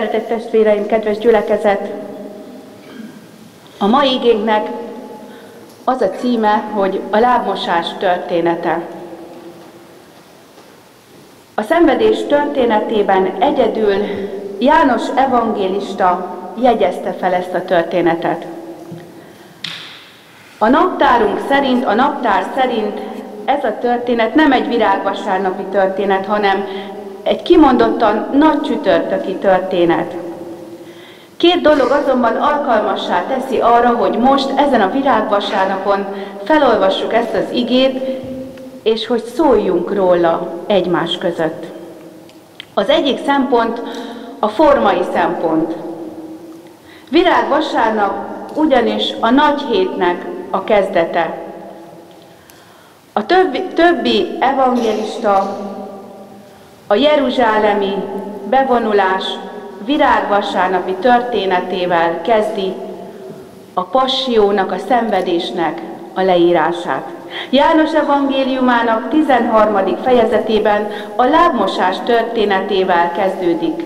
Szeretett testvéreim, kedves gyülekezet! A mai igénknek az a címe, hogy a lábmosás története. A szenvedés történetében egyedül János evangélista jegyezte fel ezt a történetet. A naptárunk szerint, a naptár szerint ez a történet nem egy virágvasárnapi történet, hanem egy kimondottan nagy csütörtöki történet. Két dolog azonban alkalmassá teszi arra, hogy most ezen a virágvasárnapon felolvassuk ezt az igét, és hogy szóljunk róla egymás között. Az egyik szempont a formai szempont. Virágvasárnap ugyanis a nagy hétnek a kezdete. A többi, többi evangélista a jeruzsálemi bevonulás virágvasárnapi történetével kezdi a passiónak, a szenvedésnek a leírását. János evangéliumának 13. fejezetében a lábmosás történetével kezdődik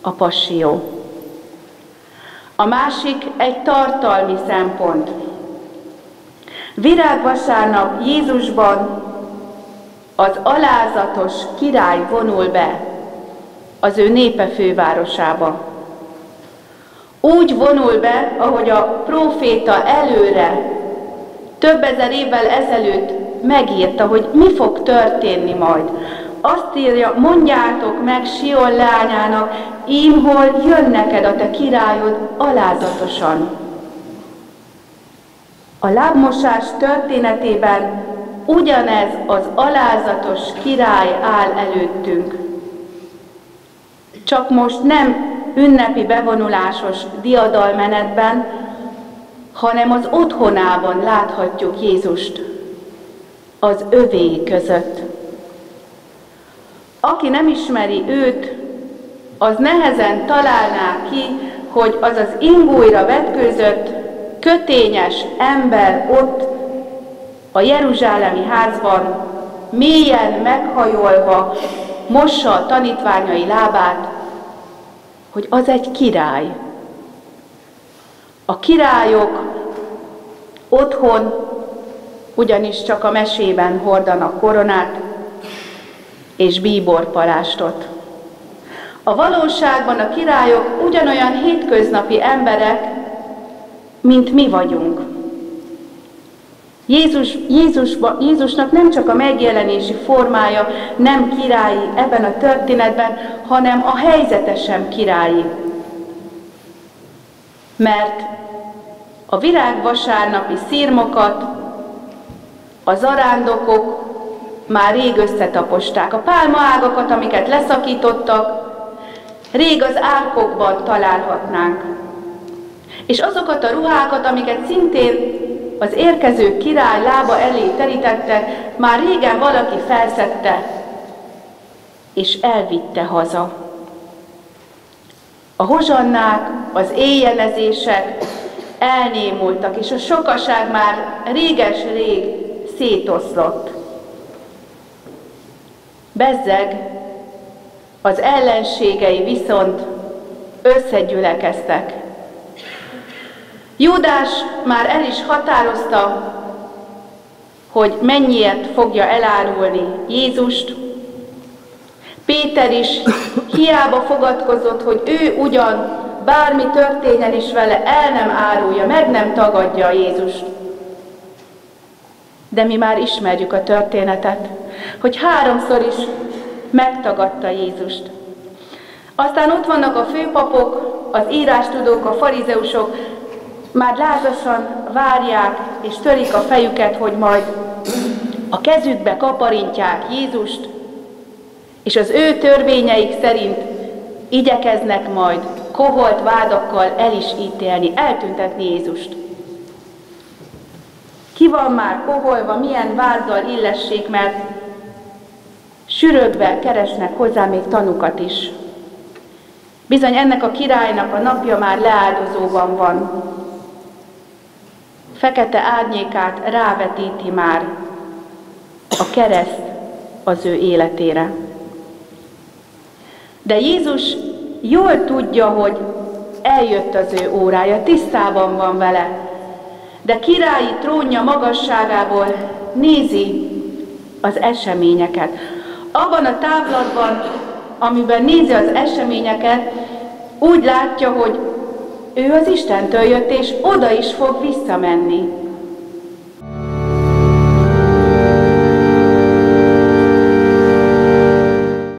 a passió. A másik egy tartalmi szempont. Virágvasárnap Jézusban az alázatos király vonul be az ő népe fővárosába. Úgy vonul be, ahogy a próféta előre, több ezer évvel ezelőtt megírta, hogy mi fog történni majd. Azt írja, mondjátok meg Sion lányának, én hol jön neked a te királyod alázatosan. A lábmosás történetében ugyanez az alázatos király áll előttünk. Csak most nem ünnepi bevonulásos diadalmenetben, hanem az otthonában láthatjuk Jézust, az övé között. Aki nem ismeri őt, az nehezen találná ki, hogy az az ingújra vetkőzött, kötényes ember ott a Jeruzsálemi házban mélyen meghajolva mossa a tanítványai lábát, hogy az egy király. A királyok otthon ugyanis csak a mesében hordanak koronát és bíborpalástot. A valóságban a királyok ugyanolyan hétköznapi emberek, mint mi vagyunk. Jézus, Jézusba, Jézusnak nem csak a megjelenési formája nem királyi ebben a történetben, hanem a helyzete sem királyi. Mert a virágvasárnapi szírmokat a zarándokok már rég összetaposták. A pálmaágakat, amiket leszakítottak, rég az árkokban találhatnánk. És azokat a ruhákat, amiket szintén az érkező király lába elé terítette, már régen valaki felszette, és elvitte haza. A hozsannák, az éjjelezések elnémultak, és a sokaság már réges-rég szétoszlott. Bezzeg az ellenségei viszont összegyülekeztek, Júdás már el is határozta, hogy mennyiért fogja elárulni Jézust. Péter is hiába fogadkozott, hogy ő ugyan bármi történjen is vele, el nem árulja, meg nem tagadja Jézust. De mi már ismerjük a történetet, hogy háromszor is megtagadta Jézust. Aztán ott vannak a főpapok, az írástudók, a farizeusok, már lázasan várják és törik a fejüket, hogy majd a kezükbe kaparintják Jézust, és az ő törvényeik szerint igyekeznek majd koholt vádakkal el is ítélni, eltüntetni Jézust. Ki van már koholva, milyen váddal illessék, mert sürögve keresnek hozzá még tanukat is. Bizony ennek a királynak a napja már leáldozóban van fekete árnyékát rávetíti már a kereszt az ő életére. De Jézus jól tudja, hogy eljött az ő órája, tisztában van vele, de királyi trónja magasságából nézi az eseményeket. Abban a távlatban, amiben nézi az eseményeket, úgy látja, hogy ő az Istentől jött, és oda is fog visszamenni.